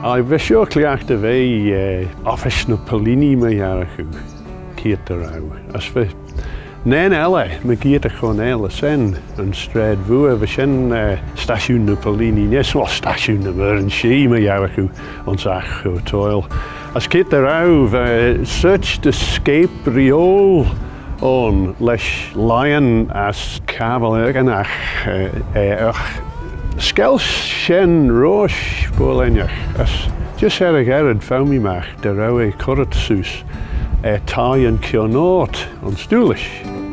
A fesio cliach dy fe i e, offesyn y polini mae arach yw, cyd yr aw. As fe nen ele, mae gyd ych o'n ele sen yn stred fwy, fe sen e, stasiwn y polini, nes o stasiwn y fyr yn si mae arach yw, ond sach o toel. As cyd yr aw, fe search dy scape riol o'n leis lion as cafel ag yn ach, e, e, Skels sien roos bolenjach. As jys er ag erad fawmi mach der awe corrat sŵs e tai yn cionot on stwlish.